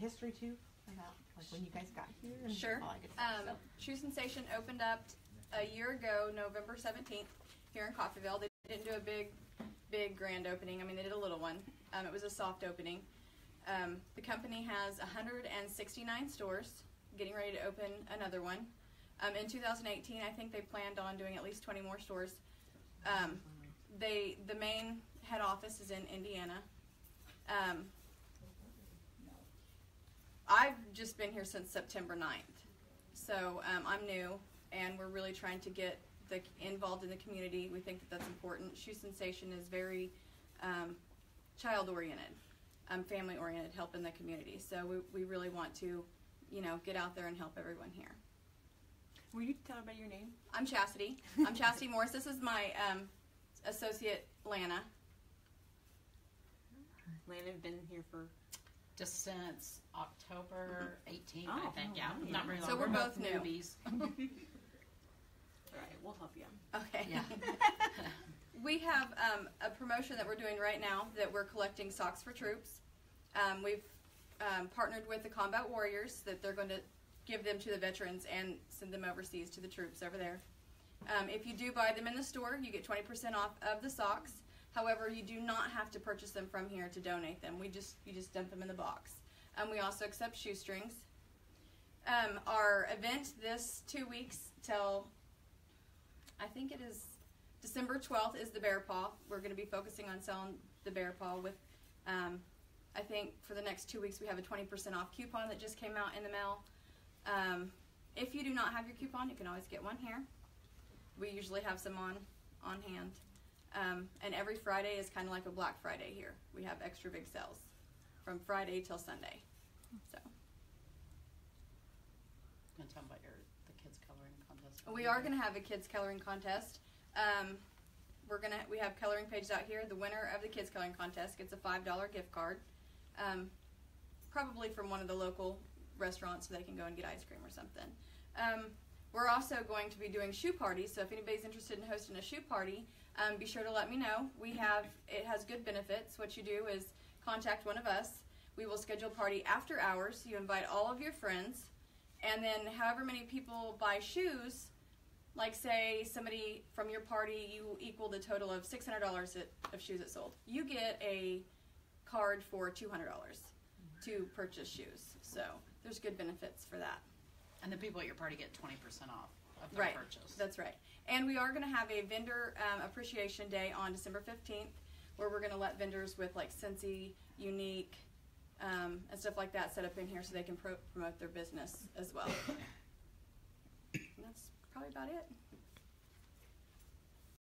history too about like when you guys got here and Sure. all that good stuff. Um, so. Shoe Sensation opened up a year ago, November 17th, here in Coffeyville. They didn't do a big, big grand opening. I mean, they did a little one. Um, it was a soft opening. Um, the company has 169 stores, getting ready to open another one. Um, in 2018, I think they planned on doing at least 20 more stores. Um, they the main head office is in Indiana. Um, I've just been here since September 9th. So um, I'm new, and we're really trying to get the involved in the community. We think that that's important. Shoe Sensation is very um, child oriented, um, family oriented, helping the community. So we, we really want to, you know, get out there and help everyone here. Will you tell about your name? I'm Chastity. I'm Chastity Morris. This is my um, associate Lana. Lana have been here for. Just since October 18th, I Oh, think. oh, Yeah, right. not very long. So we're both new. newbies. All right, we'll help you. Okay. Yeah. we have um, a promotion that we're doing right now that we're collecting socks for troops. Um, we've um, partnered with the Combat Warriors that they're going to give them to the veterans and send them overseas to the troops over there. Um, if you do buy them in the store, you get 20% off of the socks. However, you do not have to purchase them from here to donate them. We just you just dump them in the box. Um, we also accept shoestrings. Um, our event this two weeks till I think it is December 12th is the Bearpaw. We're going to be focusing on selling the Bearpaw with, um, I think for the next two weeks we have a 20% off coupon that just came out in the mail. Um, if you do not have your coupon, you can always get one here. We usually have some on on hand. Um, and every Friday is kind of like a Black Friday here. We have extra big sales from Friday till Sunday. So Gonna tell 'em about your the kids coloring contest. we are going to have a kids coloring contest. Um, we're gonna we have coloring pages out here. The winner of the kids coloring contest gets a five dollar gift card, um, probably from one of the local restaurants, so they can go and get ice cream or something. We're also going to be doing shoe parties. So if anybody's interested in hosting a shoe party, um, be sure to let me know. We have it has good benefits. What you do is contact one of us. We will schedule a party after hours. You invite all of your friends, and then however many people buy shoes, like say somebody from your party you equal the total of six hundred dollars of shoes that sold. You get a card for two hundred dollars to purchase shoes. So there's good benefits for that. And the people at your party get 20% off of their Right. purchase. That's right. And we are going to have a vendor um, appreciation day on December 15th where we're going to let vendors with like Scentsy, Younique, um, and stuff like that set up in here so they can pro- promote their business as well. and that's probably about it.